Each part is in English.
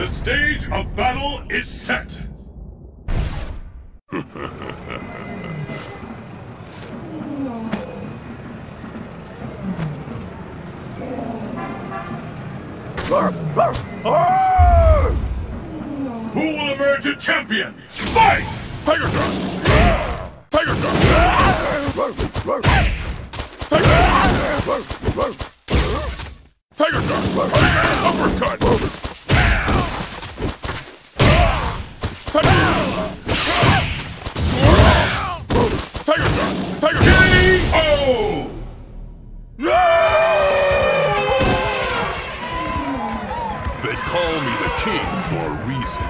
The stage of battle is set. Who will emerge a champion? Fight! Tiger Shot! Tiger Shot! Tiger Shot! Uppercut! They call me the king for a reason.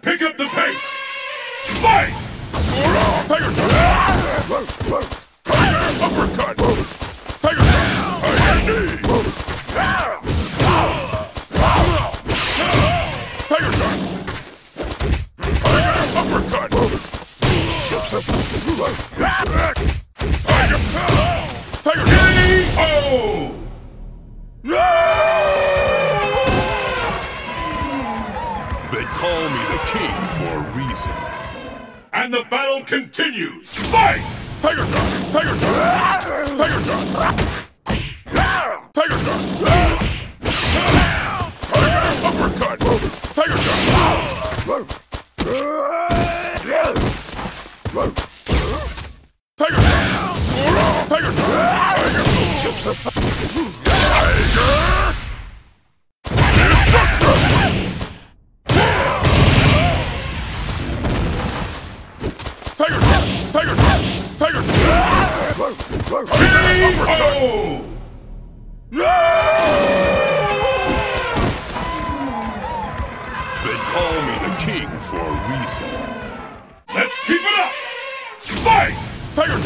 Pick up the pace! Fight! Tiger Uppercut! They call me the king for a reason. And the battle continues! Fight! Tiger Shot! Tiger Shot! Tiger Shot! Tiger Shot! Tiger Uppercut! Tiger Shot! Tiger Shot! Tiger Shot! Tiger! Tiger Oh! They call me the king for a reason. Let's keep it up! Fight! Tiger!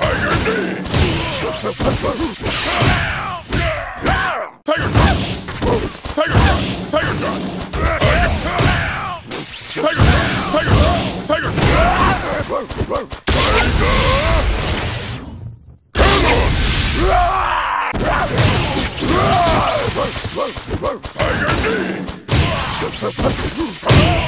Tiger Knee! Tiger! Tiger! Tiger! Tiger Shot! Tiger Shot! Tiger Shot! Tiger Knee! Tiger Shot! Tiger Knee! Oh!